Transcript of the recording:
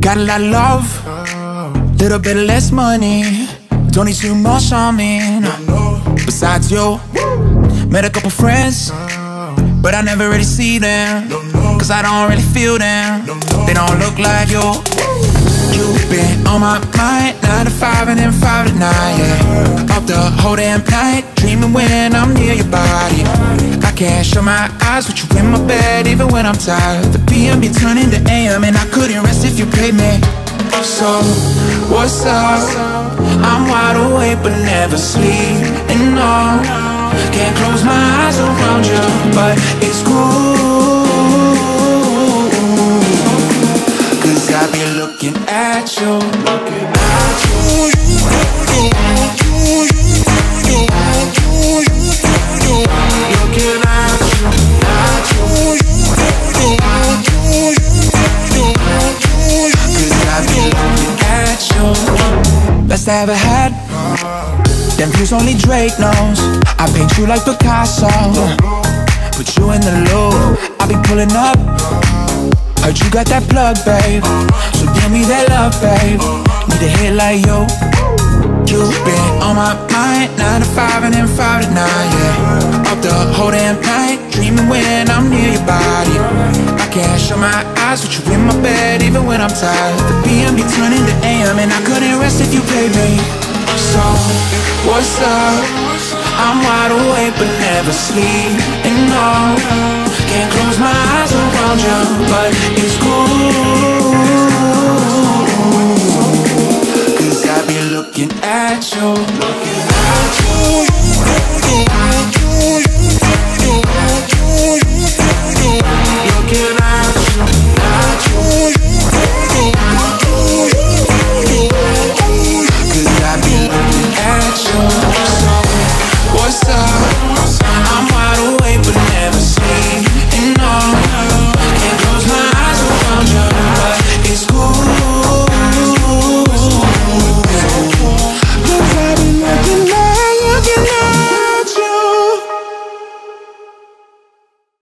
Got a lot of love, little bit less money. Don't need too much on me. No. Besides you, met a couple friends, but I never really see them. Cause I don't really feel them. They don't look like you. You've been on my mind, 9 to 5 and then 5 to 9, yeah. Up the whole damn night, dreaming when I'm near your body. I can't show my eyes with you in my bed, even when I'm tired. The PM be turning to AM, and I couldn't rest if you paid me. So, what's up? I'm wide awake but never sleep. And no, can't close my eyes around you, but I be looking at you, looking at you. You, you. At you. Best I ever had. Them views only Drake knows. I paint you like Picasso. Put you in the Louvre. I be pulling up. Heard you got that plug, babe. So give me that love, babe. Need a hit like you. You've been on my mind, 9 to 5 and then 5 to 9, yeah. Up the whole damn night, dreaming when I'm near your body. I can't shut my eyes with you in my bed, even when I'm tired. The PM be turning to AM, and I couldn't rest if you paid me. So, what's up? I'm wide awake but never sleep. And no, can't close my eyes around you, but looking at you, looking at you.